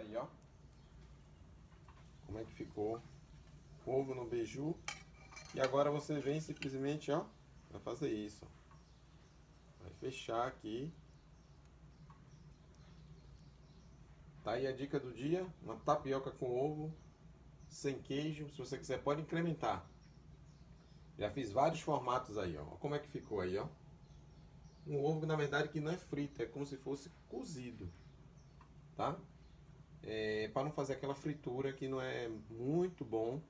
Aí, ó. Como é que ficou ovo no beiju. E agora você vem simplesmente, ó, vai fazer isso. Vai fechar aqui. Tá aí a dica do dia, uma tapioca com ovo, sem queijo, se você quiser pode incrementar. Já fiz vários formatos aí, ó. Como é que ficou aí, ó. Um ovo na verdade que não é frito, é como se fosse cozido, tá? É, para não fazer aquela fritura que não é muito bom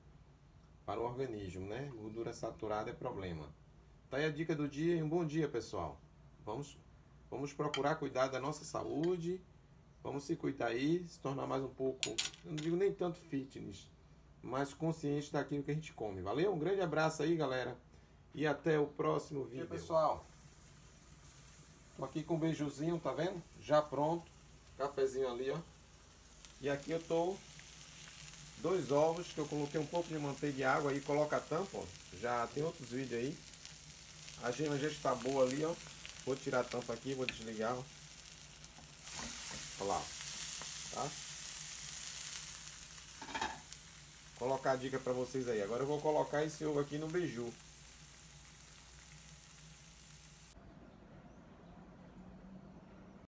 para o organismo, né? Gordura saturada é problema. Tá aí a dica do dia e um bom dia, pessoal. Vamos, vamos procurar cuidar da nossa saúde, vamos se cuidar aí, se tornar mais um pouco, eu não digo nem tanto fitness, mas consciente daquilo que a gente come. Valeu? Um grande abraço aí, galera. E até o próximo vídeo. E pessoal, tô aqui com um beijozinho, tá vendo? Já pronto. Cafezinho ali, ó. E aqui eu tô dois ovos que eu coloquei um pouco de manteiga e água aí, coloca a tampa, ó. Já tem outros vídeos aí. A gema já está boa ali, ó. Vou tirar a tampa aqui, vou desligar, ó. Olha lá, tá? Colocar a dica para vocês aí. Agora eu vou colocar esse ovo aqui no beiju.